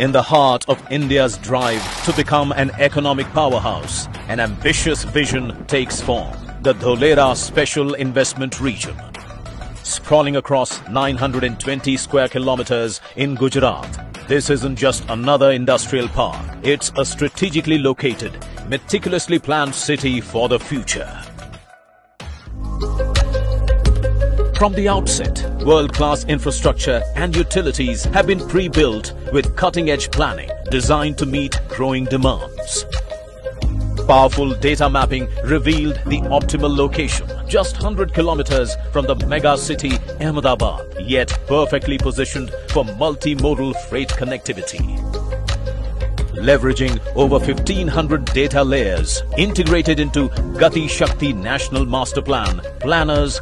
In the heart of India's drive to become an economic powerhouse, an ambitious vision takes form. The Dholera Special Investment Region. Sprawling across 920 square kilometers in Gujarat, this isn't just another industrial park. It's a strategically located, meticulously planned city for the future. From the outset, world-class infrastructure and utilities have been pre-built with cutting-edge planning designed to meet growing demands. Powerful data mapping revealed the optimal location, just 100 kilometers from the mega city Ahmedabad, yet perfectly positioned for multimodal freight connectivity. Leveraging over 1500 data layers integrated into Gati Shakti National Master Plan, planners